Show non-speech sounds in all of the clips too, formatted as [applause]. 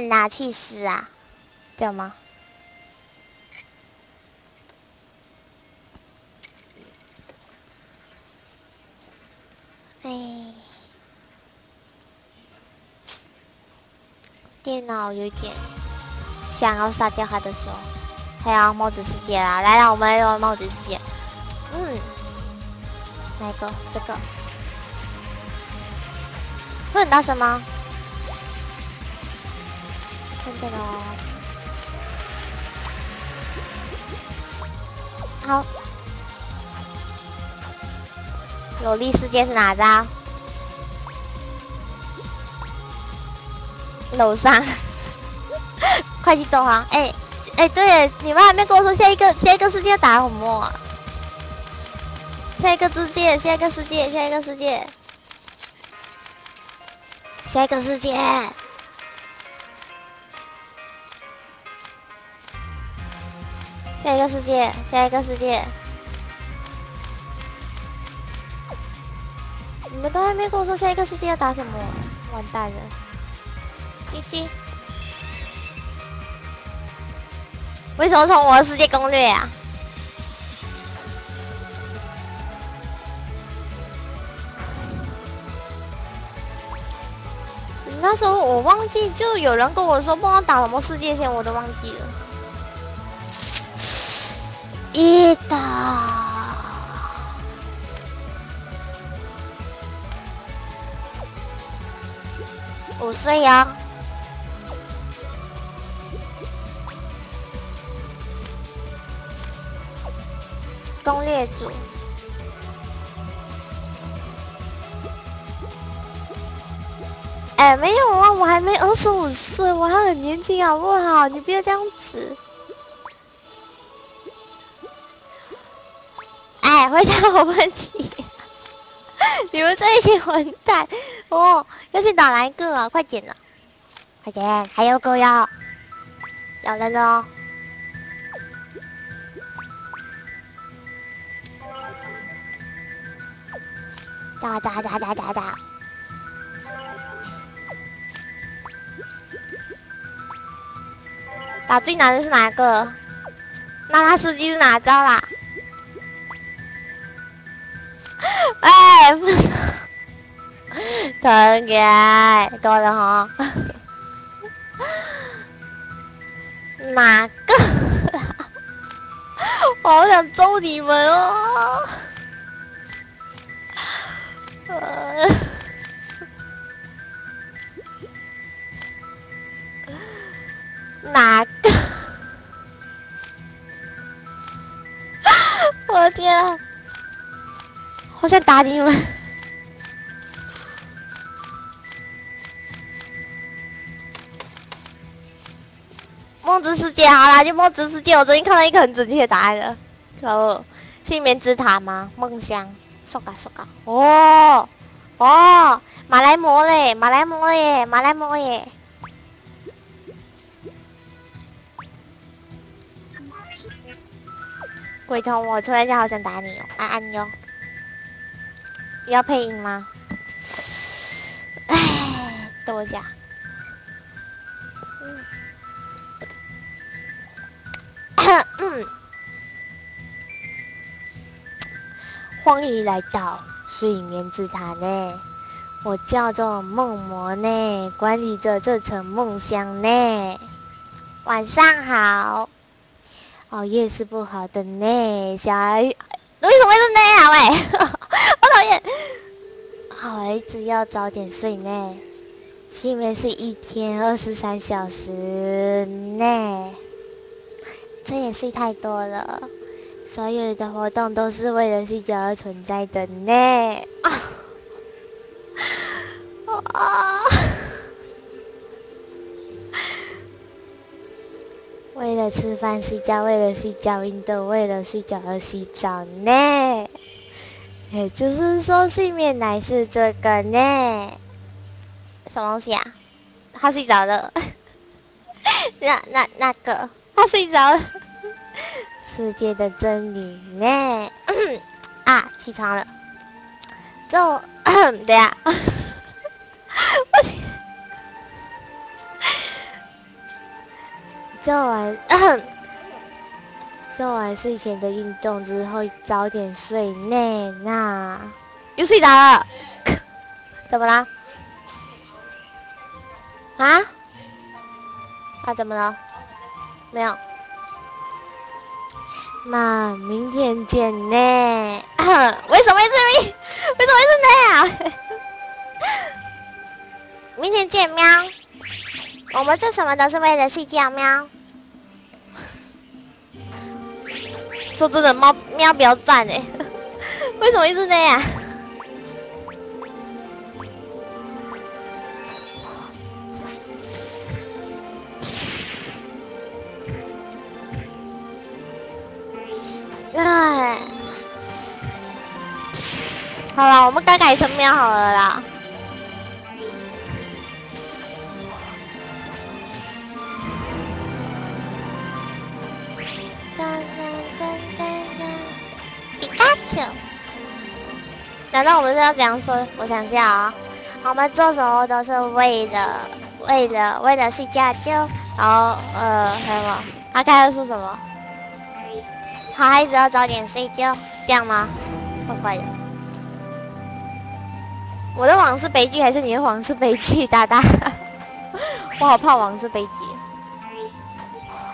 电呐，去死啊！这样吗？哎，电脑有点想要杀掉他的时候，还有帽子世界啦！来了，我们有帽子世界。嗯，哪个？这个会很大声吗？看这个哦。好。萝莉世界是哪招？楼上，[laughs] 快去走啊！哎哎，对，你们还没跟我说下一个下一个世界打什么？下一个世界，下一个世界，下一个世界，下一个世界，下一个世界，下一个世界。你们都还没跟我说下一个世界要打什么，完蛋了鸡鸡为什么从我的世界攻略啊？那时候我忘记，就有人跟我说帮我打什么世界线，我都忘记了。一打。五岁呀！攻略组。哎，没有啊，我还没二十五岁，我还很年轻，好不好？你不要这样子。回答我问题。[laughs] 你们这一群混蛋！哦，要去打哪一个啊？快点了，快点！还有狗要，有人哦！打打打打打打！打最难的是哪个？那他司机是哪招啦？[laughs] 哎，[laughs] 不是。腾开，够了哈！哪个？[laughs] 我好想揍你们哦！哪个？我天！好想打你们！梦之世界，好啦，就梦之世界。我最近看到一个很准确的答案了，可睡眠之塔吗？梦乡，说嘎说嘎。哦哦，马来魔嘞，马来魔耶，马来魔耶。鬼头，我突然间好想打你哦，安安哟。要配音吗？哎，等我一下。嗯，欢迎来到睡眠之塔呢。我叫做梦魔呢，管理着这层梦乡呢。晚上好。熬夜是不好的呢，小孩。为什么是那样？喂，好孩子要早点睡呢。睡眠是一天二十三小时呢。这也睡太多了，所有的活动都是为了睡觉而存在的呢。啊！为了吃饭睡觉，为了睡觉运动，为了睡觉而洗澡呢。也就是说，睡眠乃是这个呢。什么东西啊？他睡着了。[laughs] 那那那个。他睡着了，世界的真理呢？[coughs] 啊，起床了，就，[coughs] 对呀，[laughs] 做完做完睡前的运动之后，早点睡呢。那又睡着了，怎么啦？啊？啊？怎么了？没有。那明天见呢？[coughs] 为什么是明？为什么是那样？明天见，喵。我们做什么都是为了睡觉，喵。说真的，猫喵比较赞哎。[laughs] 为什么一直那样？哎，好了，我们改改成喵好了啦。难道我们是要这样说？我想一下啊，我们做什么都是为了，为了，为了睡觉就，然后呃，还有吗？他刚才说什么？好孩子要早点睡觉，这样吗？怪怪的。我的网是悲剧还是你的网是悲剧？大大，[laughs] 我好怕网是悲剧。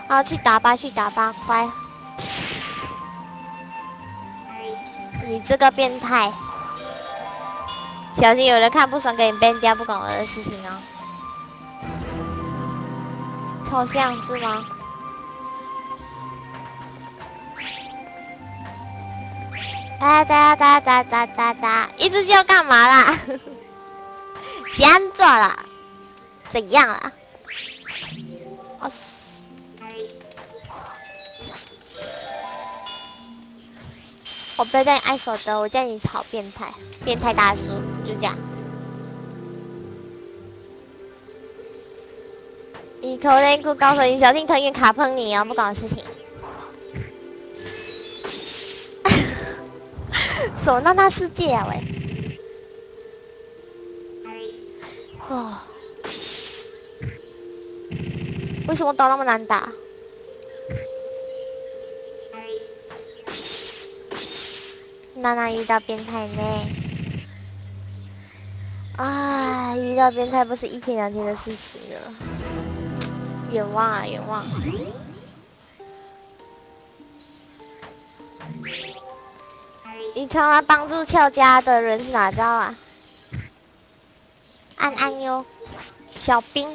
好，去打吧，去打吧，乖！你这个变态，小心有人看不爽，给你变掉，不关我的事情哦。抽象是吗？哒哒哒哒哒哒哒，一直叫干嘛啦？[laughs] 先做了，怎样了？哦。我不要叫你爱手的，我叫你好变态，变态大叔，就这样。你口内裤告诉你，小心藤原卡碰你哦，不搞事情。手那那世界啊喂！哦，为什么刀那么难打？娜娜遇到变态呢？啊，遇到变态不是一天两天的事情了。冤枉啊，冤枉！你常常帮助俏家的人是哪招啊？安安哟，小兵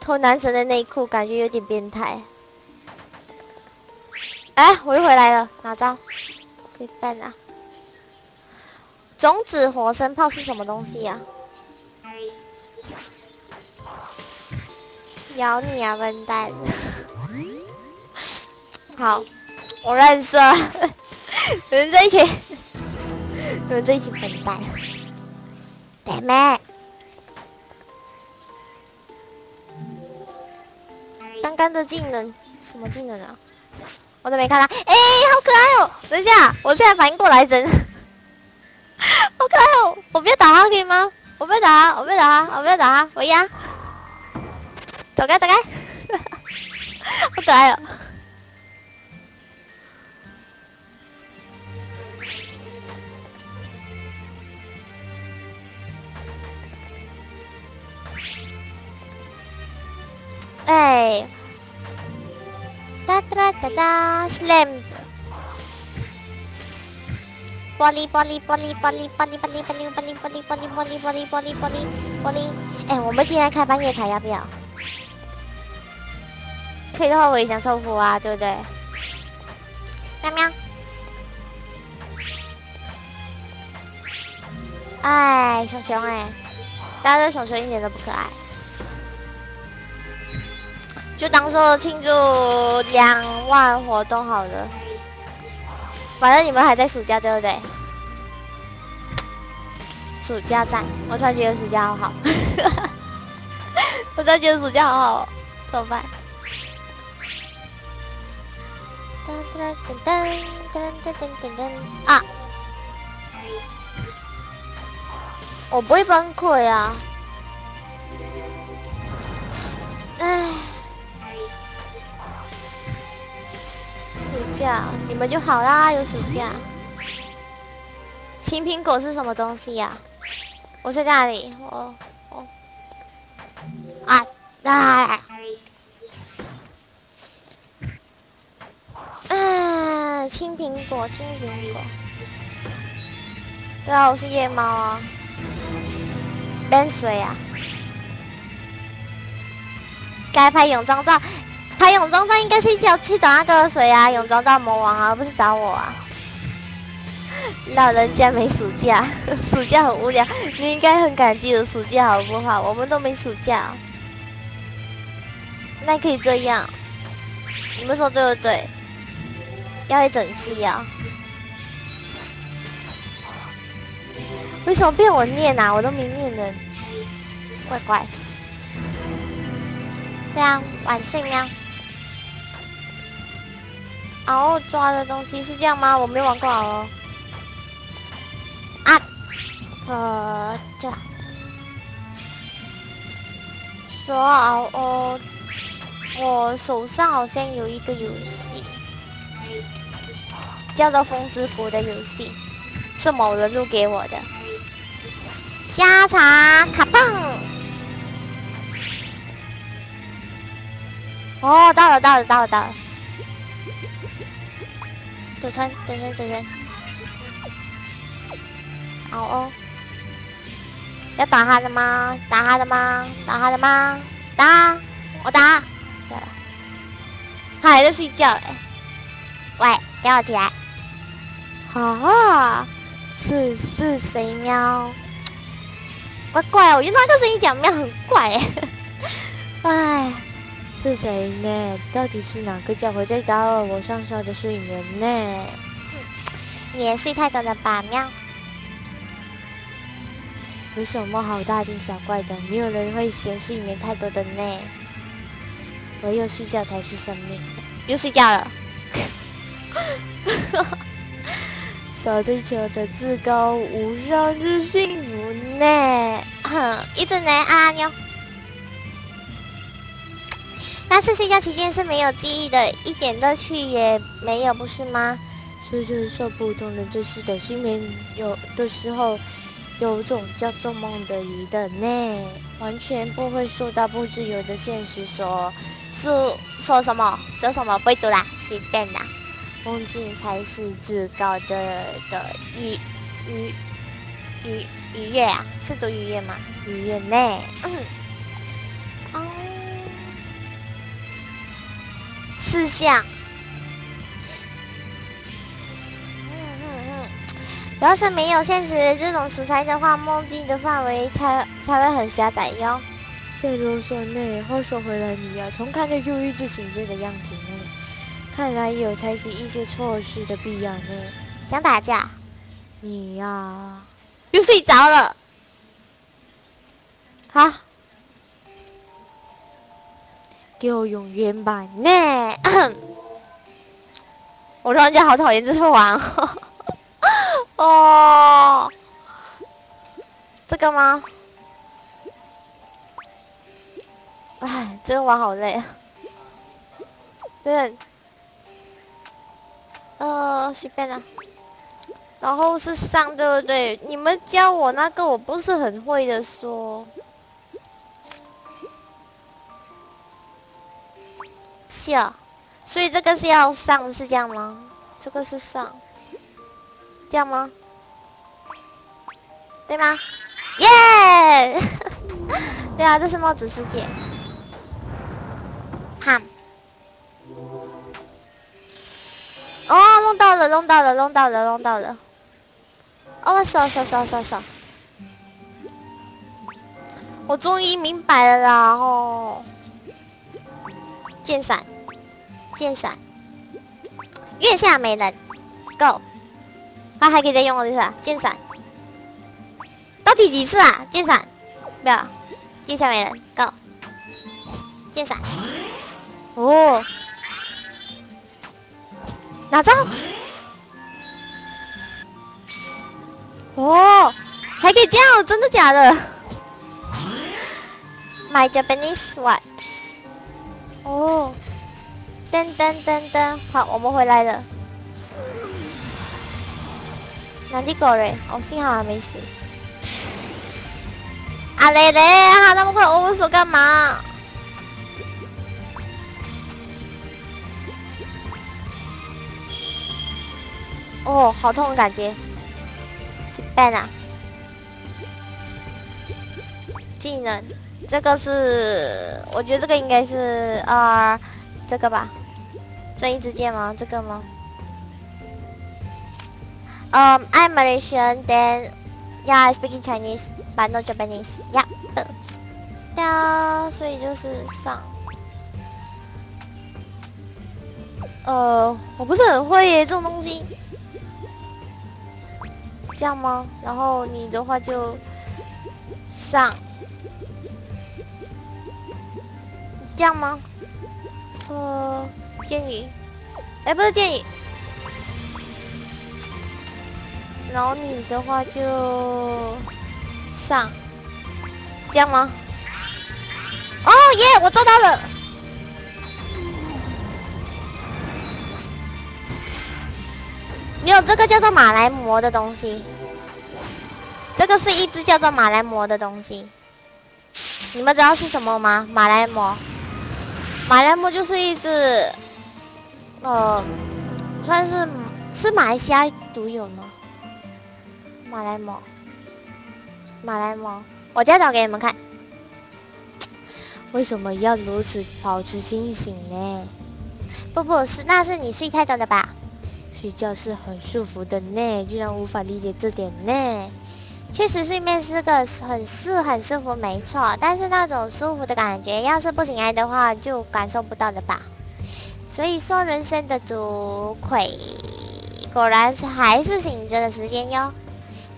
偷男神的内裤，感觉有点变态。哎，我又回来了，哪招？可以办啊！种子火山炮是什么东西呀？咬你啊，笨蛋！[laughs] 好，我认识了。[laughs] 你们这一群，你们这一群笨蛋！妹妹，刚刚的技能什么技能啊？我都没看到，哎，好可爱哦！等一下，我现在反应过来，真 [laughs] 好可爱哦！我不要打他可以吗？我不要打，我不要打，我不要打，我压，走开走开，[laughs] 好可爱哦！哎。哒哒哒哒，slam！玻璃玻璃玻璃玻璃玻璃玻璃玻璃玻璃玻璃玻璃玻璃玻璃玻璃玻璃玻璃，哎，我们今天开半夜卡要不要？可以的话我也想收服啊，对不对？喵喵！哎，熊熊哎，大家的熊熊一点都不可爱。就当做庆祝两万活动好了，反正你们还在暑假，对不对？暑假在，我突然觉得暑假好好，[laughs] 我突然觉得暑假好好，怎么办？噔噔噔噔噔噔噔噔啊！我不会崩溃啊！唉，暑假你们就好啦，有暑假。青苹果是什么东西呀？我在哪里？我我啊啊！嗯，青苹果，青苹果。对啊，我是夜猫啊。边水啊！该拍泳装照，拍泳装照应该是要去找那个谁啊，泳装照魔王啊，而不是找我啊。老人家没暑假，[laughs] 暑假很无聊，你应该很感激的暑假好不好？我们都没暑假，那可以这样，你们说对不对？要会整期啊？为什么变我念啊？我都没念呢，怪怪。对啊，晚睡喵。嗷，抓的东西是这样吗？我没玩过嗷。啊，呃，这。说嗷哦，我手上好像有一个游戏，叫做《风之谷》的游戏，是某人录给我的。加茶卡蹦！哦，到了，到了，到了，到了！走村，走村，走村！好哦，要打他的吗？打他的吗？打他的吗？打！我打！他还在睡觉哎！喂，叫我起来！啊，是是谁喵？怪怪哦，用那个声音讲，喵很怪哎！[laughs] 哎，是谁呢？到底是哪个家伙在打扰我上校的睡眠呢？你也睡太多了吧，喵！有什么好大惊小怪的？没有人会嫌睡眠太多的呢。唯有睡觉才是生命。又睡觉了。[laughs] 小地球的至高无上之幸福呢？一直呢啊喵！那次睡觉期间是没有记忆的，一点乐趣也没有，不是吗？所以就是受不同人就是的睡眠有的时候有种叫做梦的鱼的呢，完全不会受到不自由的现实所说说什么说什么不会读啦，随便啦。梦境才是至高的的愉愉愉愉悦啊，是读愉悦吗？愉悦呢？四项。嗯嗯嗯，要是没有现实这种食材的话，梦境的范围才才会很狭窄哟。在罗嗦内，话说回来，你呀，从看着忧郁之行这个样子呢？看来有采取一些措施的必要呢。想打架？你呀，又睡着了。好，给我用原版呢。[coughs] 我突然间好讨厌这次玩。[laughs] 哦，这个吗？哎，这个玩好累啊。对。呃，随便了。然后是上，对不对？你们教我那个，我不是很会的说。啊，所以这个是要上，是这样吗？这个是上，这样吗？对吗？耶！[laughs] 对啊，这是帽子世界。哈。哦，弄到了，弄到了，弄到了，弄到了！哦，扫扫扫扫扫！我终于明白了啦！哦，剑闪，剑闪，月下美人，Go！他还可以再用一次剑闪，到底几次啊？剑闪，不要，月下美人，Go！剑闪，哦。哪招？哦，还可以这样，真的假的？My Japanese what？哦，噔噔噔噔，好，我们回来了。哪里狗嘞？哦，幸好还没死。啊嘞嘞，他那么快握手干嘛？哦，好痛的感觉。是笨啊！技能，这个是，我觉得这个应该是啊，这个吧？声音之间吗？这个吗？Um, I'm Malaysian, then yeah, I speak in Chinese, but no Japanese. Yeah. 对啊，所以就是上。呃，我不是很会耶，这种东西。这样吗？然后你的话就上。这样吗？呃，剑雨，哎，不是剑雨。然后你的话就上，这样吗？哦耶，我做到了！没有，这个叫做马来魔的东西，这个是一只叫做马来魔的东西。你们知道是什么吗？马来魔，马来魔就是一只，呃，算是是马来西亚独有吗？马来貘，马来貘，我再找给你们看。为什么要如此保持清醒呢？不不是，那是你睡太早了吧？睡觉是很舒服的呢，居然无法理解这点呢。确实，睡眠是个很是很舒服，没错。但是那种舒服的感觉，要是不醒来的话，就感受不到了吧？所以说，人生的主魁，果然是还是醒着的时间哟。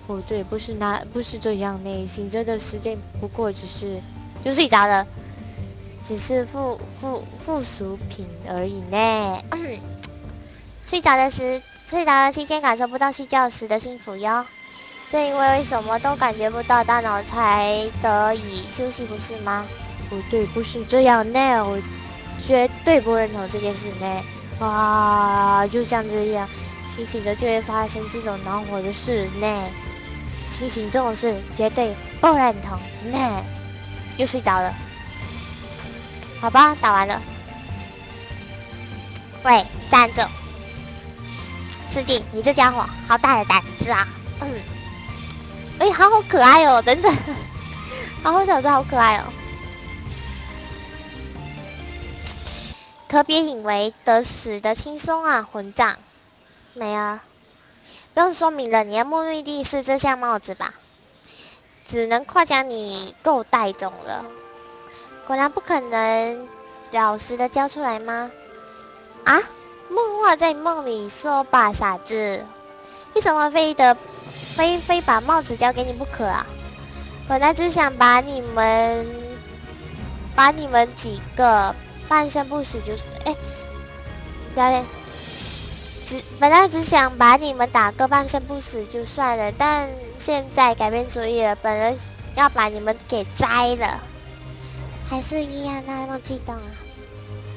不对，不是那，不是这样呢。醒着的时间不过只是就睡着了，只是附附附属品而已呢。[clears throat] 睡着的时，睡着的期间感受不到睡觉时的幸福哟。正因为什么都感觉不到，大脑才得以休息，不是吗？不对，不是这样呢。我绝对不认同这件事呢。啊，就像这样，清醒着就会发生这种恼火的事呢。清醒这种事绝对不认同呢，又睡着了，好吧，打完了。喂，站住！司机，你这家伙好大的胆子啊！嗯，哎，好好可爱哦，等等，[laughs] 好好小子，好可爱哦。可别以为得死的轻松啊，混账！没儿。不用说明了，你的目的地是这项帽子吧？只能夸奖你够带种了。果然不可能老实的交出来吗？啊？梦话在梦里说吧，傻子。为什么非得非非把帽子交给你不可啊？本来只想把你们把你们几个半生不死就是，哎，教练。只本来只想把你们打个半生不死就算了，但现在改变主意了，本人要把你们给摘了，还是一样那么激动啊！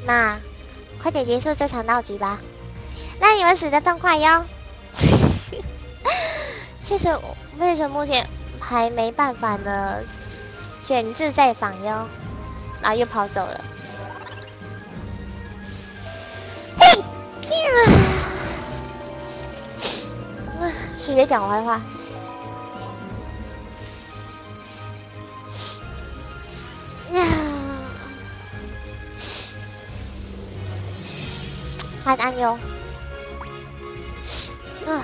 那快点结束这场闹剧吧，那你们死的痛快哟！[laughs] 确实，为什么目前还没办法呢？选自在访哟，然后又跑走了。嘿，谁在讲坏话？呀！安安哟！啊！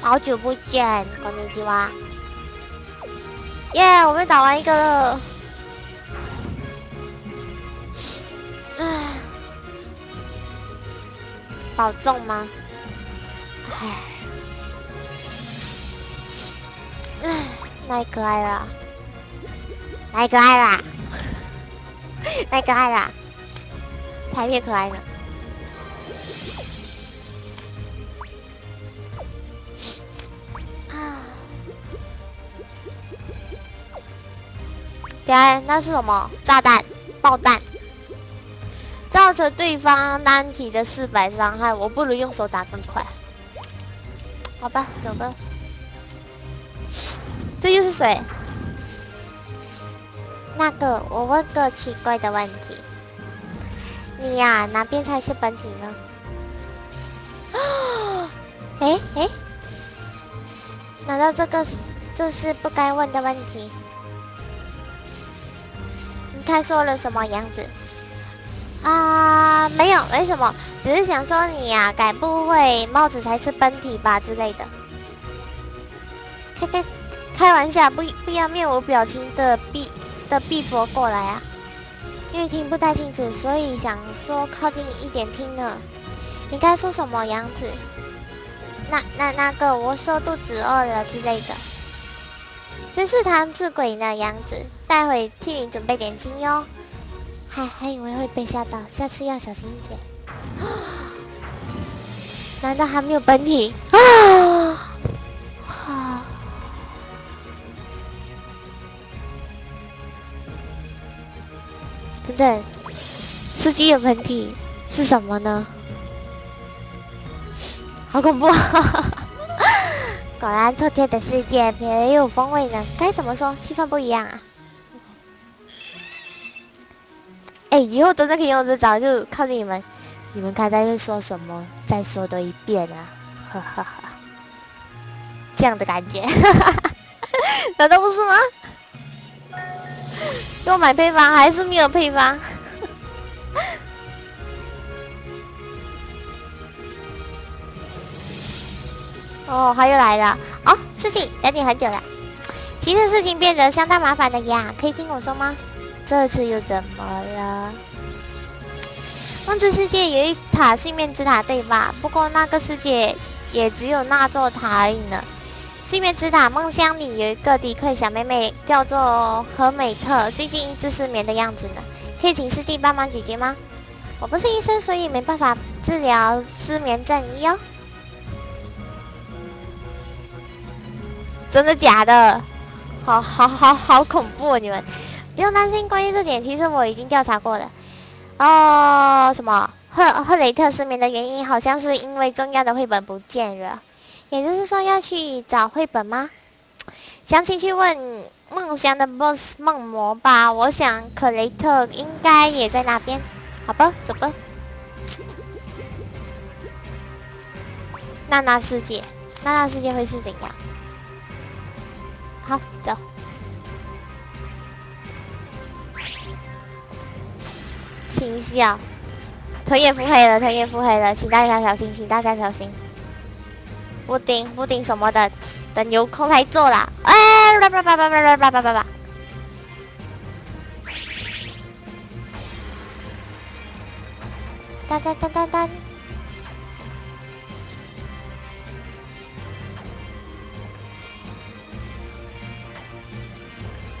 好久不见，こんにちは。耶！我们打完一个了。 保重吗？唉，唉，太 [laughs] 可爱了，太可爱了，太可爱了，太变可爱了。啊！对，那是什么？炸弹？爆弹，造成对方单体的四百伤害，我不如用手打更快。好吧，走吧。这又是谁？那个，我问个奇怪的问题，你呀，哪边才是本体呢？[gasps] 啊！哎哎，难道这个是这是不该问的问题？你看说了什么样子？啊，没有，没什么，只是想说你呀，该不会帽子才是本体吧之类的？开开开玩笑，不不要面无表情的闭的闭佛过来啊！因为听不太清楚，所以想说靠近一点听呢。你该说什么样子？那那那个，我说肚子饿了之类的。真是堂之鬼呢样子，待会替你准备点心哟。还还以为会被吓到，下次要小心一点。[gasps] 难道还没有本体？啊！等等，司机有本体是什么呢？好恐怖！[laughs] 果然，特天的世界别有风味呢。该怎么说？气氛不一样啊！哎，以后真的可以用这招，就靠你们。你们刚才在说什么？再说多一遍啊！哈哈哈，这样的感觉，哈哈哈难道不是吗？要买配方还是没有配方？[laughs] 哦，他又来了哦，事情等你很久了。其实事情变得相当麻烦的呀，可以听我说吗？这次又怎么了？梦之世界有一塔睡眠之塔，对吧？不过那个世界也只有那座塔而已呢。睡眠之塔梦乡里有一个迪克小妹妹，叫做何美特，最近一直失眠的样子呢。可以请师弟帮忙解决吗？我不是医生，所以没办法治疗失眠症哟。真的假的？好好好好恐怖！哦你们不用担心，关于这点，其实我已经调查过了。哦，什么赫赫雷特失眠的原因，好像是因为重要的绘本不见了。也就是说要去找绘本吗？详情去问梦想的 boss 梦魔吧。我想克雷特应该也在那边。好吧，走吧。娜娜世界，娜娜世界会是怎样？好，走。请笑。腿也腹黑了，腿也腹黑了，请大家小心，请大家小心。布丁，布丁什么的，等有空来做啦。哎，叭叭叭叭叭叭叭叭叭！哒哒哒哒哒！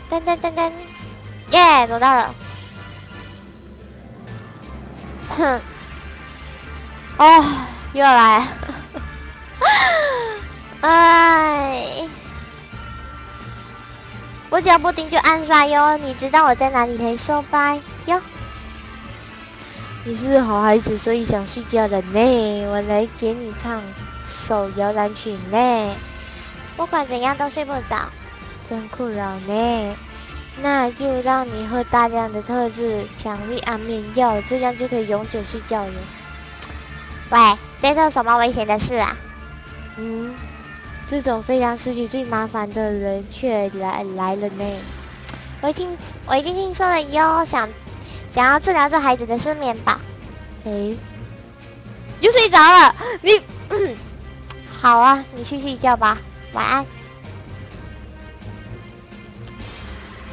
噔噔噔噔！耶，走到了。哼！[laughs] 哦，又要来。[laughs] 哎，我脚不停就暗杀哟！你知道我在哪里可以收吧？哟，你是好孩子，所以想睡觉了呢。我来给你唱首摇篮曲呢。不管怎样都睡不着，真困扰呢。那就让你喝大量的特制强力安眠药，这样就可以永久睡觉了。喂，在做什么危险的事啊？嗯，这种非常失去最麻烦的人却来来了呢。我已经我已经听说了哟，想想要治疗这孩子的失眠吧。诶，又睡着了。你，[clears throat] 好啊，你去睡觉吧，晚安。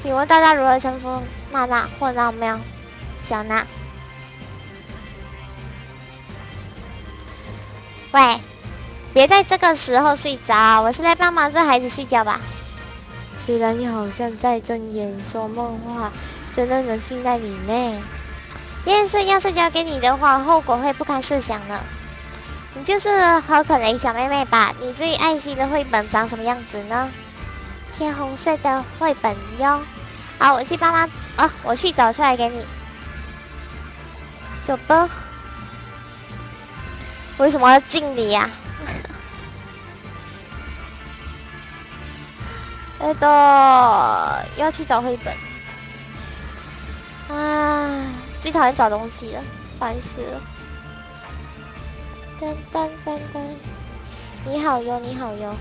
请问大家如何称呼娜娜或闹喵？小娜？喂，别在这个时候睡着，我是来帮忙这孩子睡觉吧。虽然你好像在睁眼说梦话，真的能信赖你呢。这件事要是交给你的话，后果会不堪设想呢。你就是何可雷小妹妹吧？你最爱惜的绘本长什么样子呢？鲜红色的绘本哟，好，我去帮忙啊，我去找出来给你。走吧。为什么要敬礼呀？[laughs] 哎，都要去找绘本。啊，最讨厌找东西了，烦死了。噔噔噔噔，你好哟，你好哟。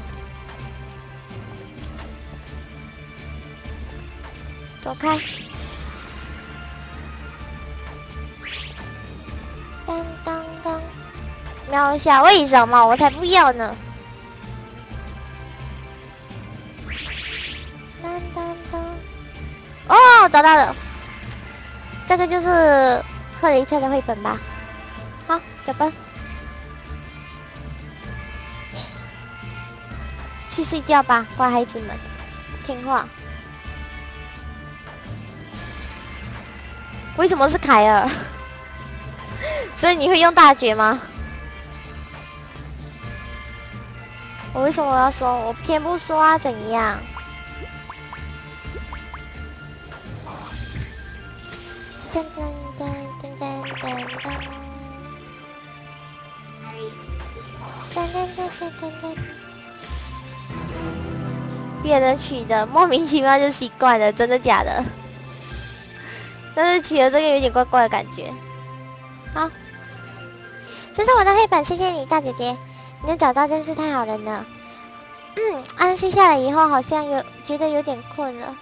走开。当当当，瞄一下，为什么？我才不要呢！当当当，哦，找到了，这个就是赫雷特的绘本吧？好，走吧。去睡觉吧，乖孩子们，听话。为什么是凯尔？[laughs] 所以你会用大绝吗？我为什么要说？我偏不说啊？怎样？噔噔噔噔噔噔噔！噔噔噔噔噔噔！别人取的莫名其妙就习惯了，真的假的？但是取了这个有点怪怪的感觉。好，这是我的绘本，谢谢你，大姐姐，你能找到真是太好了呢。嗯，安息下来以后，好像有觉得有点困了，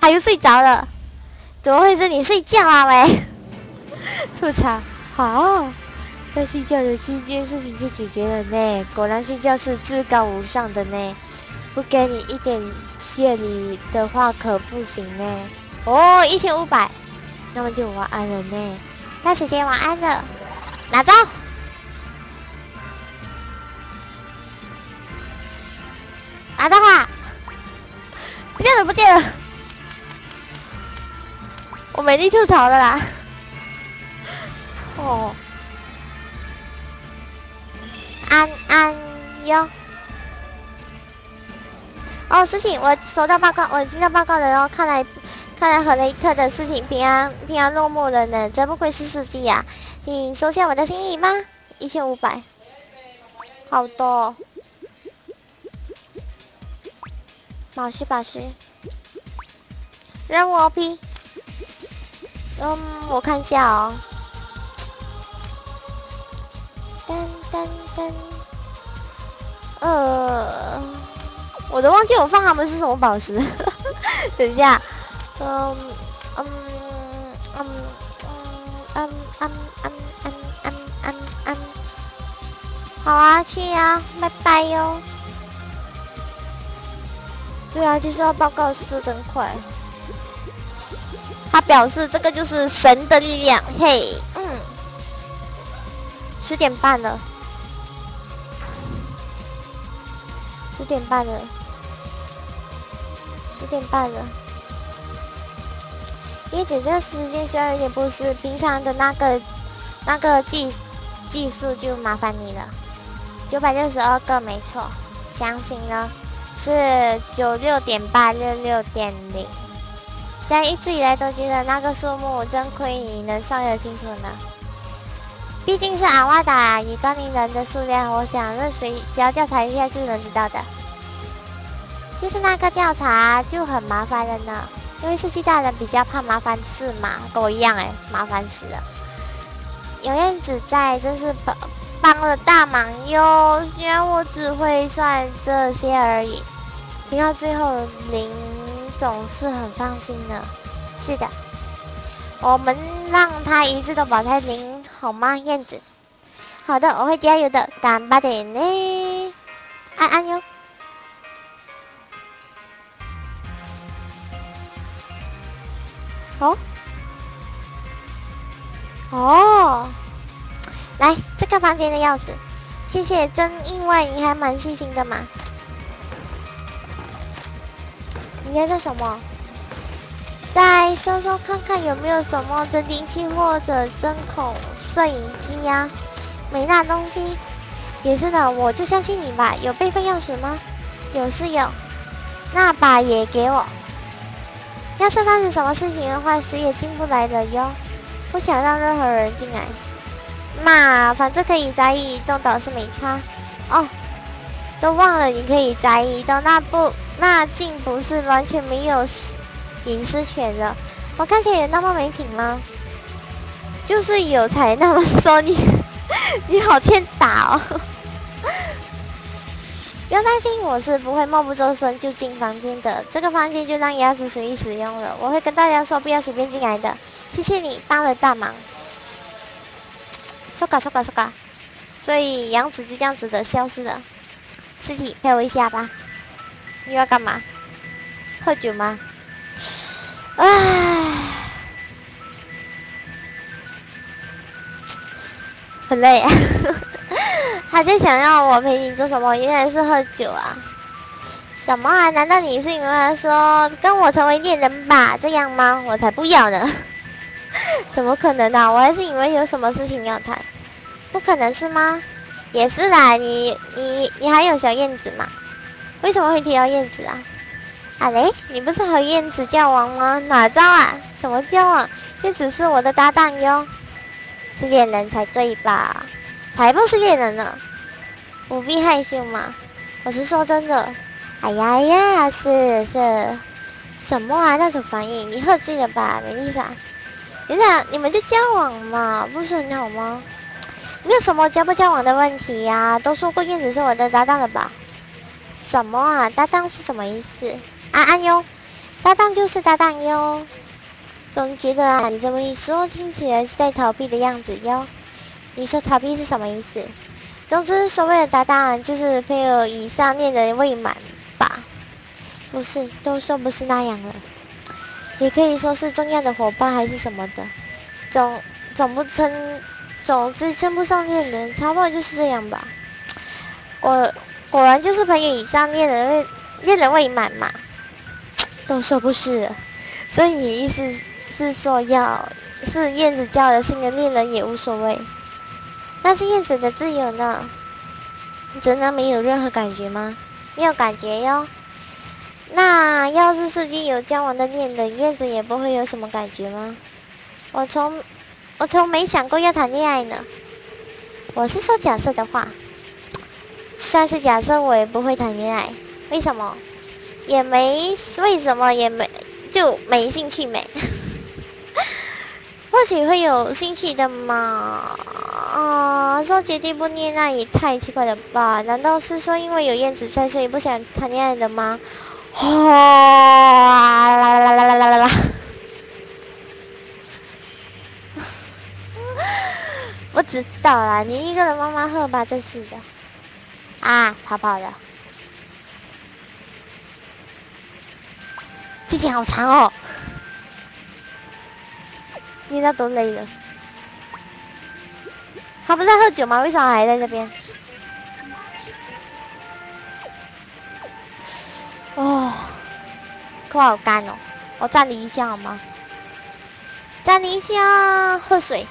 还又睡着了，怎么会是你睡觉啊？喂，[laughs] 吐槽，好，在睡觉的期间事情就解决了呢。果然睡觉是至高无上的呢，不给你一点谢礼的话可不行呢。哦，一千五百，那么就晚安了呢。大姐姐晚安了，拿走。拿的话，不见了不见了，我没力吐槽了啦。哦，安安哟。哦，事情我收到报告，我听到报告了哦，看来。看来和雷克的事情平安平安落幕了呢，真不愧是司机呀！请收下我的心意吗？一千五百，好多。宝石宝石，任务 OP。嗯，我看一下哦。噔噔噔。呃，我都忘记我放他们是什么宝石，[laughs] 等一下。嗯嗯嗯嗯嗯嗯嗯嗯嗯嗯，好啊，去呀，拜拜哟。对啊，就是要报告速度真快。他表示这个就是神的力量，嘿，嗯，十点半了，十点半了，十点半了。叶子，这个时间需要有点不适，平常的那个那个计计数就麻烦你了。九百六十二个没错，相信呢是九六点八六六点零。现在一直以来都觉得那个数目真亏你能算得清楚呢，毕竟是阿瓦达与高龄人的数量，我想任谁只要调查一下就能知道的。就是那个调查就很麻烦了呢。因为世纪大人比较怕麻烦事嘛，跟我一样哎，麻烦死了。有燕子在，真是帮帮了大忙哟。虽然我只会算这些而已，听到最后您总是很放心的。是的，我们让他一直都保在零，好吗，燕子？好的，我会加油的，干巴点呢，安安哟。哦，哦，来这个房间的钥匙，谢谢，真意外，你还蛮细心的嘛。你在做什么？再搜搜看看有没有什么侦听器或者针孔摄影机呀？没那东西。也是的，我就相信你吧。有备份钥匙吗？有是有，那把也给我。要是发生什么事情的话，谁也进不来了哟。不想让任何人进来。嘛，反正可以宅移动倒是没差。哦，都忘了你可以宅移动，那不那竟不是完全没有隐私权的。我看起来有那么没品吗？就是有才那么说你，[laughs] 你好欠打哦。不用担心，我是不会默不作声就进房间的。这个房间就让鸭子随意使用了。我会跟大家说，不要随便进来的。谢谢你帮了大忙。说嘎说嘎说嘎。所以杨子就这样子的消失了。尸体陪我一下吧。你要干嘛？喝酒吗？唉，很累啊。他就想要我陪你做什么？原来是喝酒啊！什么啊？难道你是因为说跟我成为恋人吧？这样吗？我才不要呢！[laughs] 怎么可能呢？我还是以为有什么事情要谈，不可能是吗？也是啦，你你你还有小燕子嘛？为什么会提到燕子啊？啊嘞，你不是和燕子交往吗？哪招啊？什么交往？燕子是我的搭档哟，是恋人才对吧？才不是恋人呢，不必害羞嘛。我是说真的。哎呀呀，是是，什么啊？那种反应，你喝醉了吧，美丽莎？你俩你们就交往嘛，不是很好吗？没有什么交不交往的问题呀。都说过燕子是我的搭档了吧？什么啊？搭档是什么意思？安安哟，搭档就是搭档哟。总觉得啊，你这么一说，听起来是在逃避的样子哟。你说逃避是什么意思？总之，所谓的搭档就是配偶以上恋人未满吧？不是，都说不是那样了，也可以说是重要的伙伴还是什么的，总总不称，总之称不上恋人，差不多就是这样吧。果果然就是朋友以上恋人未恋人未满嘛？都说不是，所以你意思是说要是燕子交了新的恋人也无所谓？那是燕子的自由呢，真的没有任何感觉吗？没有感觉哟。那要是司机有交往的恋人，燕子也不会有什么感觉吗？我从我从没想过要谈恋爱呢。我是说假设的话，算是假设我也不会谈恋爱。为什么？也没为什么，也没就没兴趣没。或许会有兴趣的嘛。啊，说决定不恋爱也太奇怪了吧？难道是说因为有燕子在，所以不想谈恋爱的吗？哗啦啦啦啦啦啦啦！[laughs] 不知道啦，你一个人慢慢喝吧，真是的。啊，逃跑了。最近好长哦。你那都累了。他不是在喝酒吗？为啥还在这边？哦，口好干哦，我站你一下好吗？站你一下，喝水。